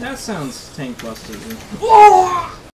That sounds tank busted. Oh!